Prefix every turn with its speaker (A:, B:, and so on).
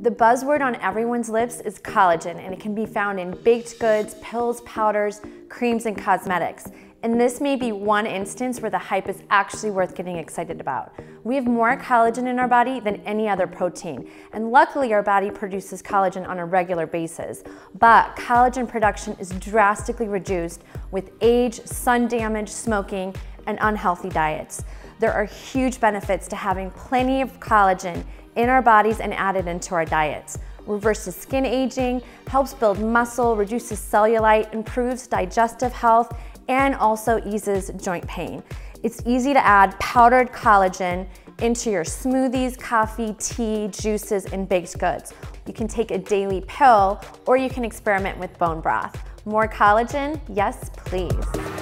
A: The buzzword on everyone's lips is collagen, and it can be found in baked goods, pills, powders, creams, and cosmetics. And this may be one instance where the hype is actually worth getting excited about. We have more collagen in our body than any other protein, and luckily our body produces collagen on a regular basis. But collagen production is drastically reduced with age, sun damage, smoking, and unhealthy diets. There are huge benefits to having plenty of collagen in our bodies and added into our diets reverses skin aging, helps build muscle, reduces cellulite, improves digestive health, and also eases joint pain. It's easy to add powdered collagen into your smoothies, coffee, tea, juices, and baked goods. You can take a daily pill or you can experiment with bone broth. More collagen? Yes, please.